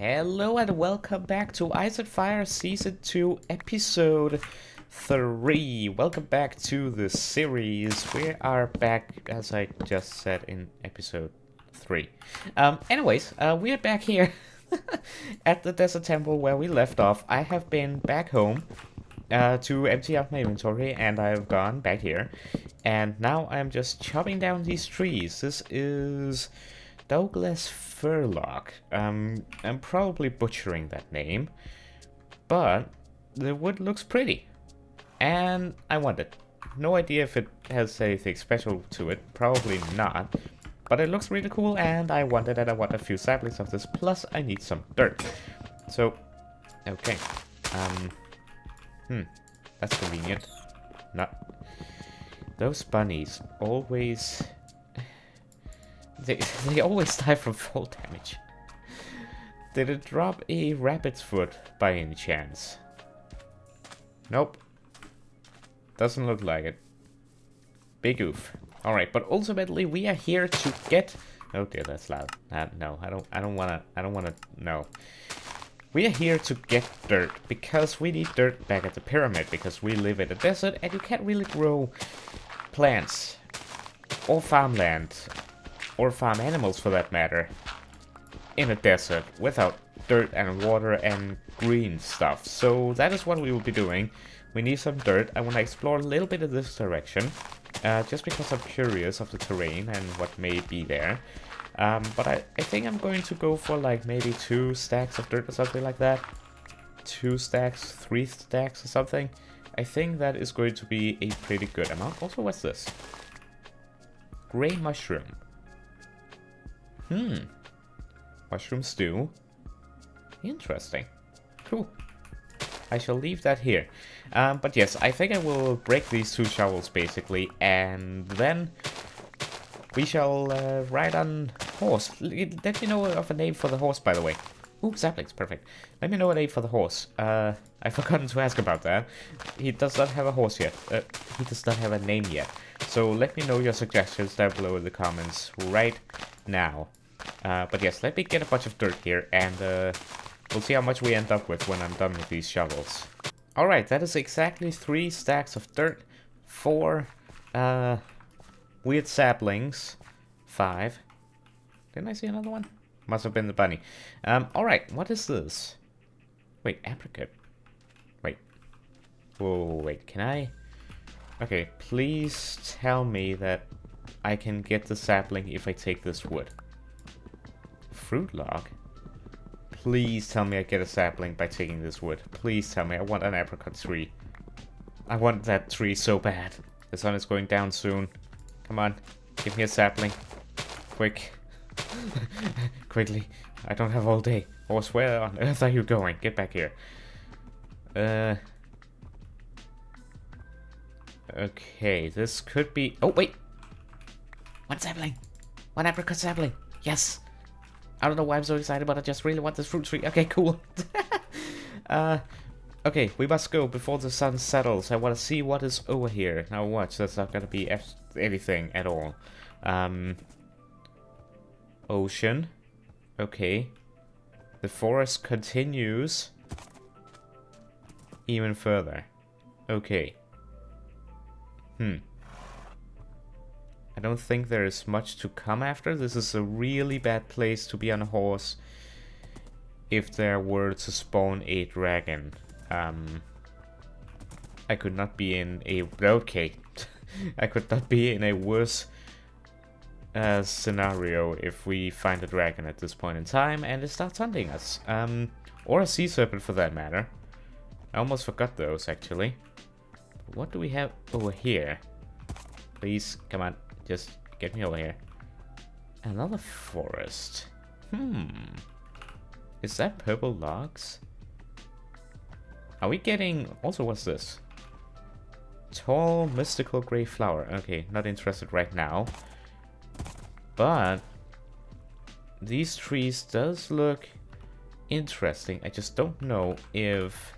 Hello and welcome back to Ice and Fire Season 2 Episode 3. Welcome back to the series. We are back, as I just said, in Episode 3. Um, anyways, uh, we are back here at the Desert Temple where we left off. I have been back home uh, to empty out my inventory and I've gone back here. And now I'm just chopping down these trees. This is Douglas Fir log. Um, I'm probably butchering that name, but the wood looks pretty. And I want it. No idea if it has anything special to it, probably not. But it looks really cool and I want it and I want a few saplings of this, plus I need some dirt. So, okay. Um, hmm, that's convenient. Not. Those bunnies always they, they always die from fall damage. Did it drop a rabbit's foot by any chance? Nope. Doesn't look like it. Big oof. Alright, but ultimately we are here to get... Oh dear, that's loud. Uh, no, I don't I don't wanna I don't wanna no. We are here to get dirt because we need dirt back at the pyramid because we live in a desert and you can't really grow plants or farmland or farm animals for that matter, in a desert without dirt and water and green stuff. So that is what we will be doing. We need some dirt. I want to explore a little bit of this direction, uh, just because I'm curious of the terrain and what may be there. Um, but I, I think I'm going to go for like maybe two stacks of dirt or something like that. Two stacks, three stacks or something. I think that is going to be a pretty good amount. Also, what's this? Grey mushroom. Hmm. Mushroom stew. Interesting. Cool. I shall leave that here. Um, but yes, I think I will break these two shovels basically, and then we shall uh, ride on horse. Let me know of a name for the horse, by the way. Ooh, saplings, perfect. Let me know a name for the horse. Uh, I forgotten to ask about that. He does not have a horse yet. Uh, he does not have a name yet. So let me know your suggestions down below in the comments right now. Uh, but yes, let me get a bunch of dirt here and uh, we'll see how much we end up with when I'm done with these shovels. Alright, that is exactly three stacks of dirt, four uh, weird saplings, five. Didn't I see another one? Must have been the bunny. Um, alright, what is this? Wait, apricot. Wait. Whoa, wait, can I? Okay, please tell me that I can get the sapling if I take this wood fruit log? Please tell me I get a sapling by taking this wood. Please tell me. I want an apricot tree. I want that tree so bad. The sun is going down soon. Come on. Give me a sapling. Quick. Quickly. I don't have all day. Horse, where on earth are you going? Get back here. Uh... Okay, this could be... Oh, wait! One sapling! One apricot sapling! Yes! I don't know why I'm so excited, but I just really want this fruit tree. Okay, cool. uh, okay, we must go before the sun settles. I want to see what is over here. Now watch, that's not going to be anything at all. Um, ocean. Okay. The forest continues even further. Okay. Hmm. I don't think there is much to come after. This is a really bad place to be on a horse if there were to spawn a dragon. Um, I could not be in a... Okay. I could not be in a worse uh, scenario if we find a dragon at this point in time and it starts hunting us. Um, or a sea serpent for that matter. I almost forgot those actually. What do we have over here? Please, come on. Just get me over here. Another forest. Hmm. Is that purple logs? Are we getting... Also, what's this? Tall, mystical gray flower. Okay, not interested right now. But... These trees does look interesting. I just don't know if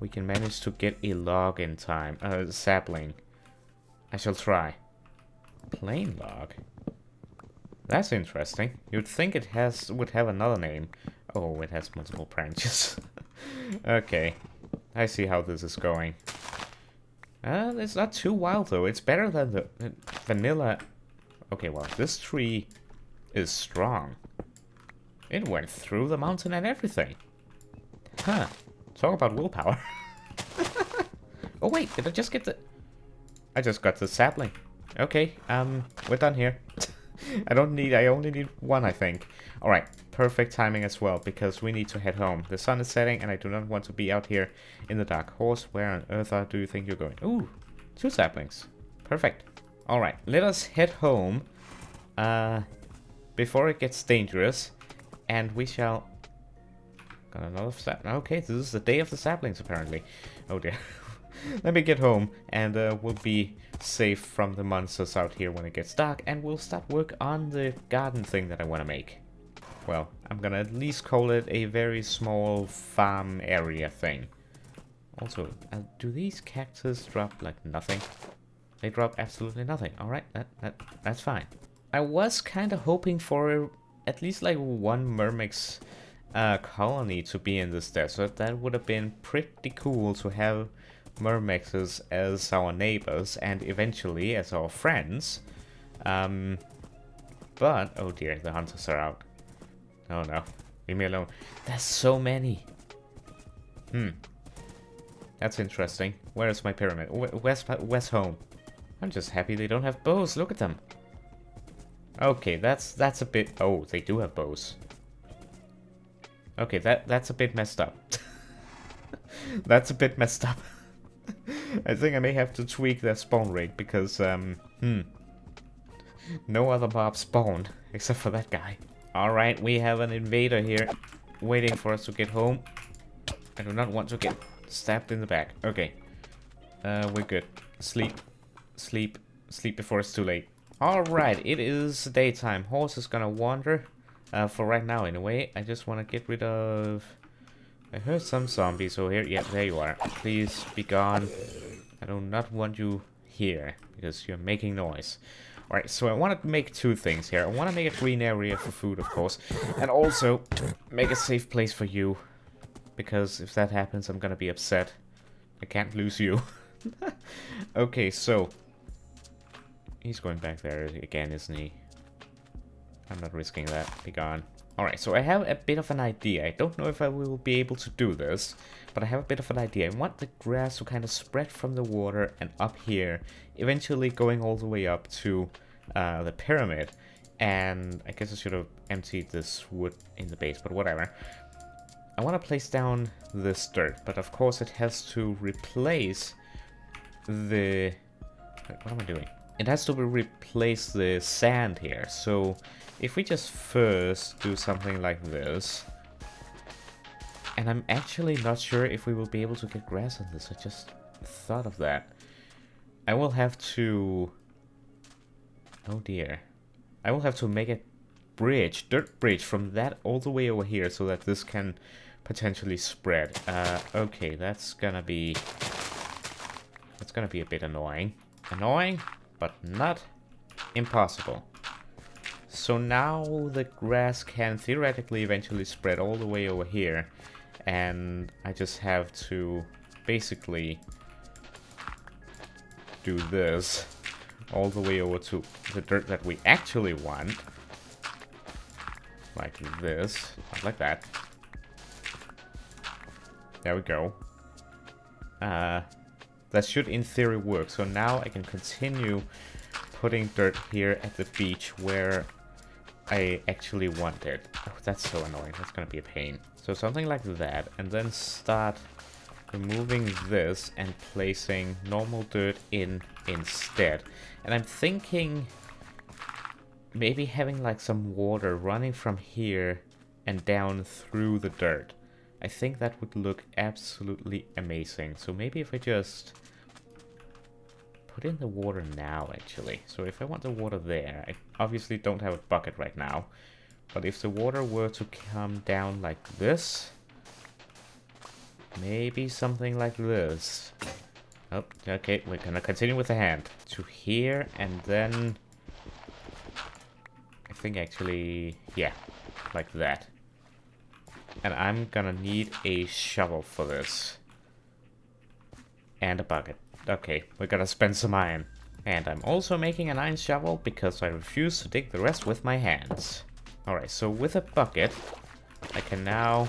we can manage to get a log in time. Uh, sapling. I shall try. Plain log. That's interesting. You'd think it has would have another name. Oh, it has multiple branches. okay. I see how this is going. Uh, it's not too wild though. It's better than the uh, vanilla. Okay, well, this tree is strong. It went through the mountain and everything. Huh. Talk about willpower. oh wait, did I just get the... I just got the sapling. Okay, um, we're done here. I don't need, I only need one, I think. Alright, perfect timing as well, because we need to head home. The sun is setting, and I do not want to be out here in the dark. Horse, where on earth are, do you think you're going? Ooh, two saplings. Perfect. Alright, let us head home, uh, before it gets dangerous, and we shall... Got another sapling. Okay, this is the day of the saplings, apparently. Oh dear. Let me get home and uh, we'll be safe from the monsters out here when it gets dark and we'll start work on the garden thing that I want to make. Well, I'm gonna at least call it a very small farm area thing. Also, uh, do these cactus drop like nothing? They drop absolutely nothing. Alright, that, that, that's fine. I was kind of hoping for at least like one Myrmex uh, colony to be in this desert. That would have been pretty cool to have Myrmexes as our neighbors and eventually as our friends. Um, but, oh dear, the hunters are out. Oh no, leave me alone. There's so many. Hmm. That's interesting. Where is my pyramid? Where's, where's home? I'm just happy they don't have bows. Look at them. Okay, that's that's a bit... Oh, they do have bows. Okay, that that's a bit messed up. that's a bit messed up. I think I may have to tweak their spawn rate because, um, hmm. No other mobs spawn except for that guy. Alright, we have an invader here waiting for us to get home. I do not want to get stabbed in the back. Okay. Uh, we're good. Sleep. Sleep. Sleep before it's too late. Alright, it is daytime. Horse is gonna wander. Uh, for right now, anyway. I just want to get rid of I heard some zombies over here. Yeah, there you are. Please be gone. I do not want you here because you're making noise. Alright, so I want to make two things here. I want to make a green area for food, of course. And also make a safe place for you. Because if that happens, I'm gonna be upset. I can't lose you. okay, so... He's going back there again, isn't he? I'm not risking that. Be gone. Alright, so I have a bit of an idea. I don't know if I will be able to do this, but I have a bit of an idea. I want the grass to kind of spread from the water and up here, eventually going all the way up to uh, the pyramid. And I guess I should have emptied this wood in the base, but whatever. I want to place down this dirt, but of course it has to replace the... What am I doing? It has to replace the sand here, so if we just first do something like this, and I'm actually not sure if we will be able to get grass on this, I just thought of that. I will have to... Oh dear. I will have to make a bridge, dirt bridge, from that all the way over here so that this can potentially spread. Uh, okay, that's gonna be... That's gonna be a bit annoying. Annoying, but not impossible. So now the grass can theoretically eventually spread all the way over here. And I just have to basically do this all the way over to the dirt that we actually want. Like this, not like that. There we go. Uh, that should in theory work. So now I can continue putting dirt here at the beach where I actually wanted. Oh, that's so annoying. That's gonna be a pain. So something like that, and then start removing this and placing normal dirt in instead. And I'm thinking maybe having like some water running from here and down through the dirt. I think that would look absolutely amazing. So maybe if I just put in the water now, actually. So if I want the water there, I obviously don't have a bucket right now. But if the water were to come down like this, maybe something like this. Oh, okay, we're gonna continue with the hand. To here, and then... I think actually, yeah, like that. And I'm gonna need a shovel for this. And a bucket. Okay, we're gonna spend some iron. And I'm also making an iron shovel because I refuse to dig the rest with my hands. Alright, so with a bucket, I can now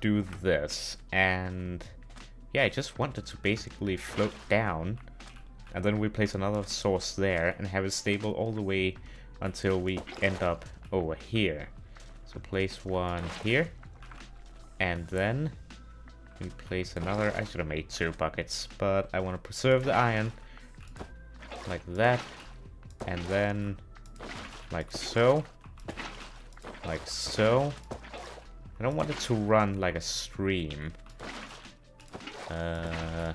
do this. And yeah, I just wanted to basically float down. And then we place another source there and have it stable all the way until we end up over here. So place one here. And then we place another. I should have made two buckets, but I want to preserve the iron. Like that. And then like so. Like so. I don't want it to run like a stream. Uh,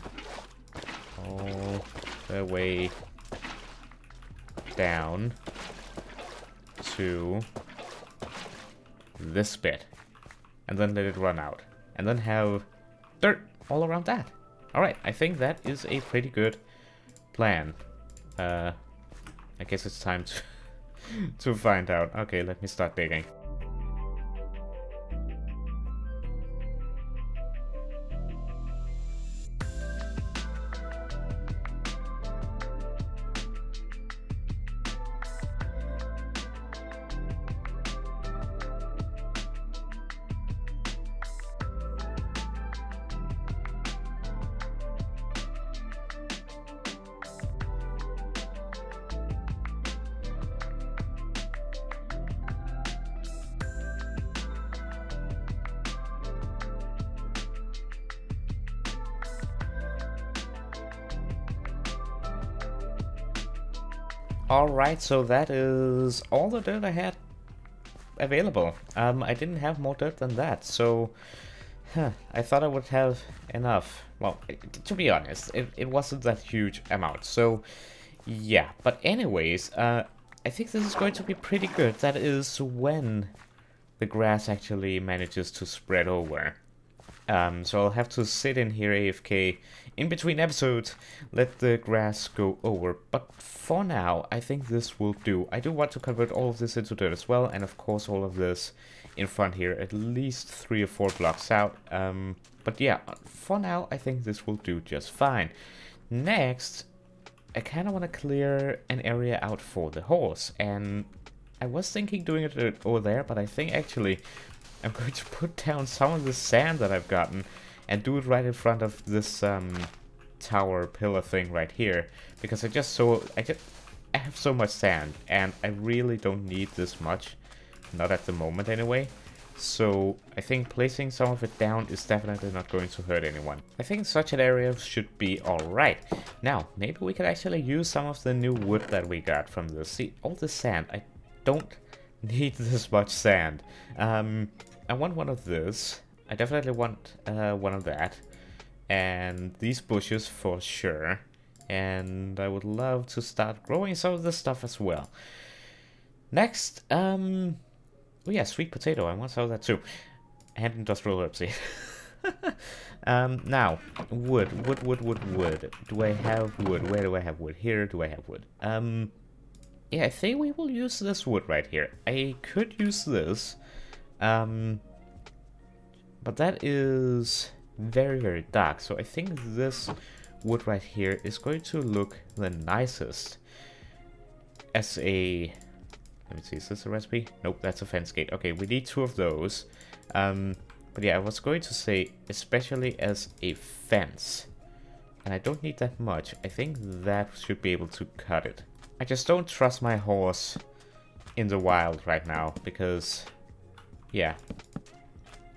all the way down to this bit. And then let it run out. And then have dirt all around that. Alright, I think that is a pretty good plan. Uh, I guess it's time to, to find out. Okay, let me start digging. Alright, so that is all the dirt I had available. Um, I didn't have more dirt than that, so huh, I thought I would have enough. Well, to be honest, it, it wasn't that huge amount, so yeah. But anyways, uh, I think this is going to be pretty good. That is when the grass actually manages to spread over. Um, so I'll have to sit in here AFK in between episodes, let the grass go over. But for now, I think this will do. I do want to convert all of this into dirt as well, and of course all of this in front here, at least three or four blocks out. Um, but yeah, for now, I think this will do just fine. Next, I kind of want to clear an area out for the horse, and I was thinking doing it over there, but I think actually I'm going to put down some of the sand that I've gotten and do it right in front of this um, tower pillar thing right here because I just so I just I have so much sand and I really don't need this much not at the moment anyway so I think placing some of it down is definitely not going to hurt anyone. I think such an area should be alright. Now, maybe we could actually use some of the new wood that we got from the See, all the sand. I don't need this much sand. Um, I want one of this. I definitely want uh, one of that. And these bushes for sure. And I would love to start growing some of this stuff as well. Next, um... Oh yeah, sweet potato. I want some of that too. And industrial hemp seed. um, now, wood, wood, wood, wood, wood. Do I have wood? Where do I have wood? Here, do I have wood? Um, yeah, I think we will use this wood right here. I could use this. Um, but that is very, very dark. So I think this wood right here is going to look the nicest as a... Let me see, is this a recipe? Nope, that's a fence gate. Okay, we need two of those. Um, but yeah, I was going to say, especially as a fence. And I don't need that much. I think that should be able to cut it. I just don't trust my horse in the wild right now, because... Yeah,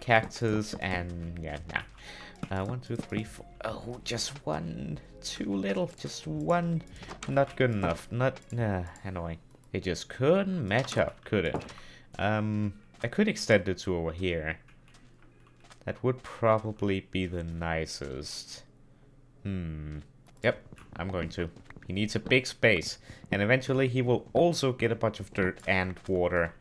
cactus and yeah, nah. Uh, one, two, three, four. Oh, just one. Too little. Just one. Not good enough. Not nah, annoying. It just couldn't match up, could it? Um, I could extend it to over here. That would probably be the nicest. Hmm. Yep, I'm going to. He needs a big space. And eventually he will also get a bunch of dirt and water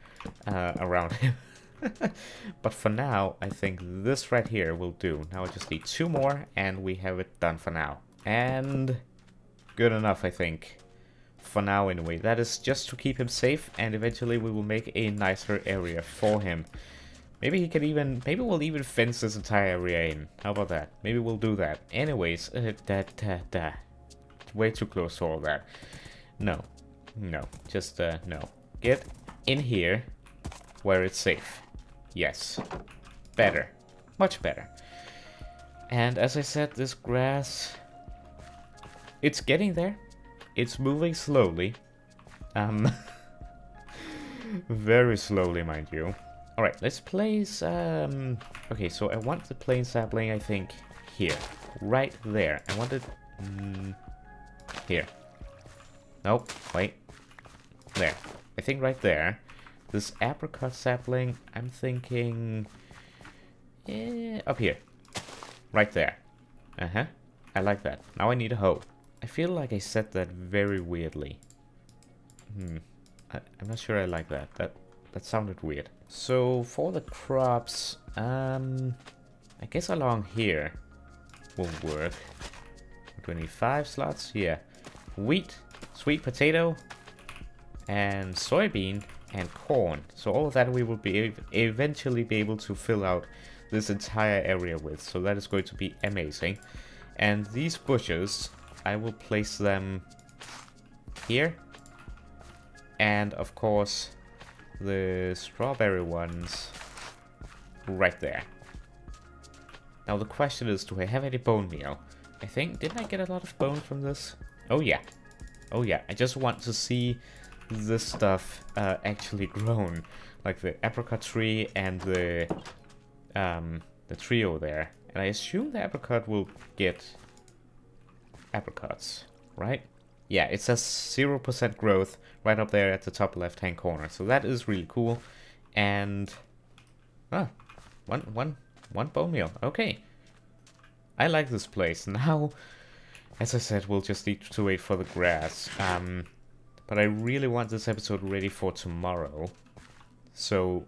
uh, around him. but for now, I think this right here will do. Now I just need two more and we have it done for now. And good enough, I think, For now, anyway. That is just to keep him safe, and eventually we will make a nicer area for him. Maybe he can even... Maybe we'll even fence this entire area in. How about that? Maybe we'll do that. Anyways, uh, that, that, that. Way too close to all that. No. No. Just, uh, no. Get in here where it's safe. Yes. Better. Much better. And as I said, this grass... It's getting there. It's moving slowly. Um... very slowly, mind you. Alright, let's place... Um, okay, so I want the plain sapling, I think, here. Right there. I want it... Mm, here. Nope, wait. There. I think right there. This apricot sapling, I'm thinking... Yeah, up here. Right there. Uh-huh. I like that. Now I need a hoe. I feel like I said that very weirdly. Hmm. I, am not sure I like that. That that sounded weird. So for the crops, um, I guess along here will work. 25 slots, yeah. Wheat, sweet potato, and soybean and corn. So all that we will be eventually be able to fill out this entire area with. So that is going to be amazing. And these bushes, I will place them here. And of course, the strawberry ones right there. Now the question is, do I have any bone meal? I think, didn't I get a lot of bone from this? Oh yeah. Oh yeah, I just want to see this stuff uh, actually grown. Like the apricot tree and the um, the trio there. And I assume the apricot will get apricots, right? Yeah, it says 0% growth right up there at the top left hand corner. So that is really cool. And ah, one, one, one bone meal. Okay. I like this place. Now, as I said, we'll just need to wait for the grass. Um, but I really want this episode ready for tomorrow. So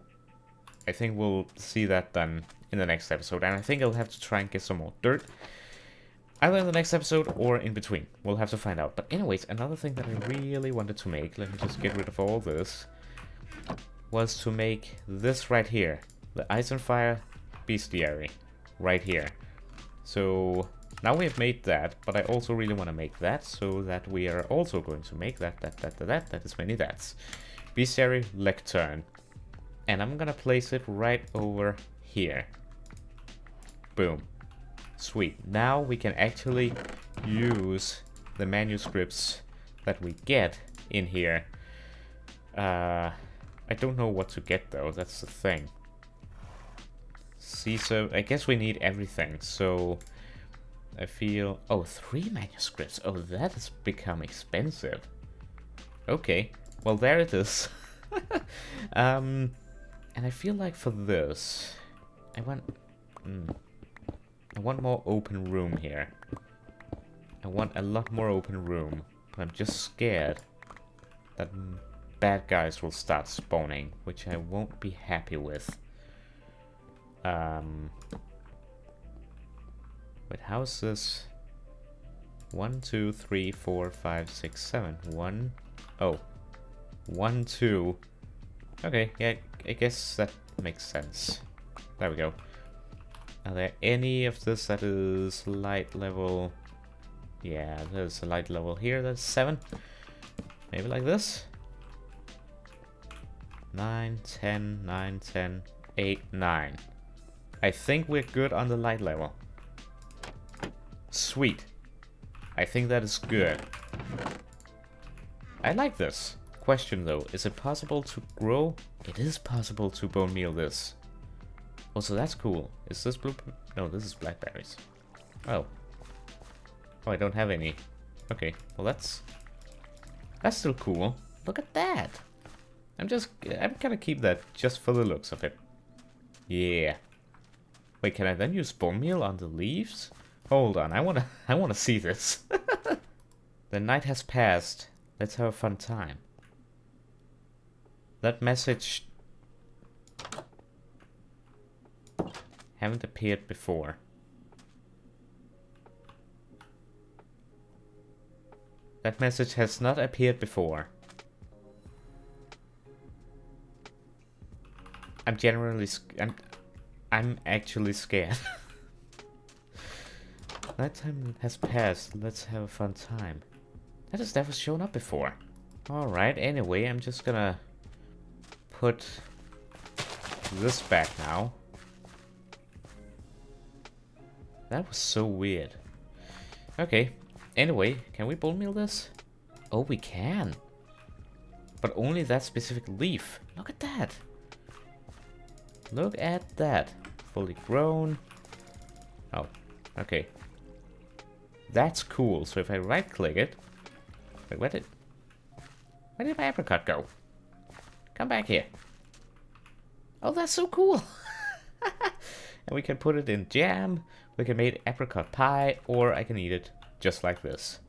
I think we'll see that done in the next episode. And I think I'll have to try and get some more dirt. Either in the next episode or in between. We'll have to find out. But anyways, another thing that I really wanted to make, let me just get rid of all this, was to make this right here. The Ice and Fire Bestiary. Right here. So now we have made that, but I also really want to make that, so that we are also going to make that, that, that, that, that, that is many that's. Bestiary Lectern. And I'm gonna place it right over here. Boom. Sweet. Now we can actually use the manuscripts that we get in here. Uh, I don't know what to get though, that's the thing. See, so I guess we need everything, so I feel... Oh, three manuscripts. Oh, that has become expensive. Okay, well there it is. um, and I feel like for this, I want... Mm, I want more open room here. I want a lot more open room. But I'm just scared that bad guys will start spawning, which I won't be happy with. Um, wait, how's this? One, two, three, four, five, six, seven. One, oh, one, two. Okay, yeah, I guess that makes sense. There we go. Are there any of this that is light level? Yeah, there's a light level here, that's 7. Maybe like this? 9, 10, 9, 10, 8, 9. I think we're good on the light level. Sweet. I think that is good. I like this. Question though, is it possible to grow? It is possible to bone meal this. Also, that's cool. Is this blue? No, this is blackberries. Oh. Oh, I don't have any. Okay, well that's... That's still cool. Look at that! I'm just... I'm gonna keep that just for the looks of it. Yeah. Wait, can I then use bone meal on the leaves? Hold on, I wanna... I wanna see this. the night has passed. Let's have a fun time. That message haven't appeared before. That message has not appeared before. I'm generally I'm I'm actually scared. Nighttime has passed. Let's have a fun time. That has never shown up before. Alright, anyway, I'm just gonna put this back now. That was so weird. Okay, anyway, can we bone meal this? Oh, we can. But only that specific leaf. Look at that. Look at that. Fully grown. Oh, okay. That's cool. So if I right click it... Wait, where did... Where did my apricot go? Come back here. Oh, that's so cool. and we can put it in jam. We can make apricot pie. Or I can eat it just like this.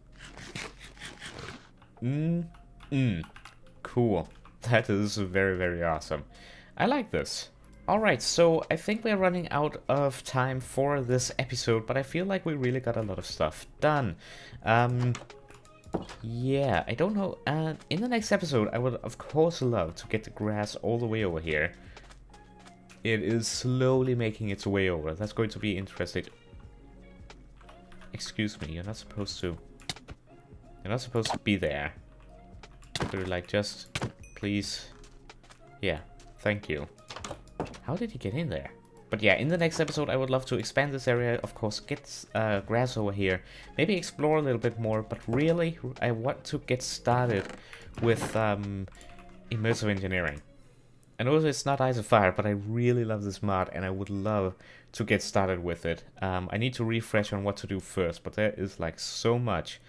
Mmm. Mmm. Cool. That is very, very awesome. I like this. Alright, so I think we're running out of time for this episode, but I feel like we really got a lot of stuff done. Um, yeah, I don't know. Uh, in the next episode, I would of course love to get the grass all the way over here. It is slowly making its way over. That's going to be interesting. Excuse me, you're not supposed to... You're not supposed to be there. You're like, just... Please... Yeah, thank you. How did he get in there? But yeah, in the next episode I would love to expand this area, of course, get uh, grass over here, maybe explore a little bit more, but really I want to get started with um, immersive engineering. And also it's not Ice and Fire, but I really love this mod and I would love to get started with it. Um, I need to refresh on what to do first, but there is like so much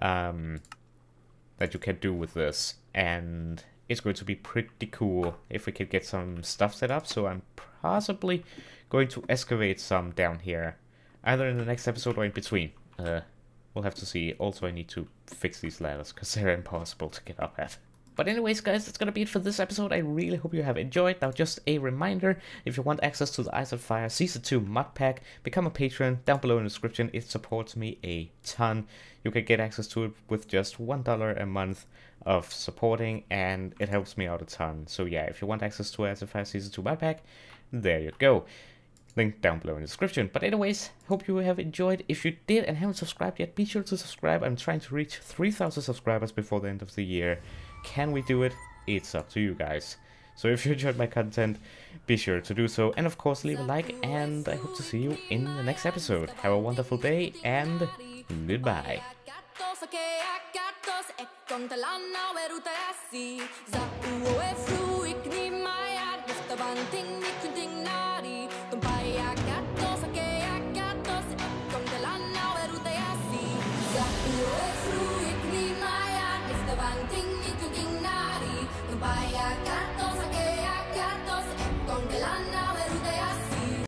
um, that you can do with this. And it's going to be pretty cool if we could get some stuff set up. So I'm possibly going to excavate some down here, either in the next episode or in between. Uh, we'll have to see. Also, I need to fix these ladders because they're impossible to get up at. But anyways, guys, that's gonna be it for this episode. I really hope you have enjoyed. Now, just a reminder, if you want access to the Ice and Fire Season 2 mod pack, become a patron down below in the description. It supports me a ton. You can get access to it with just $1 a month of supporting, and it helps me out a ton. So yeah, if you want access to Ice and Fire Season 2 mod pack, there you go. Link down below in the description. But anyways, hope you have enjoyed. If you did and haven't subscribed yet, be sure to subscribe. I'm trying to reach 3,000 subscribers before the end of the year. Can we do it? It's up to you guys. So if you enjoyed my content, be sure to do so. And of course, leave a like, and I hope to see you in the next episode. Have a wonderful day, and goodbye.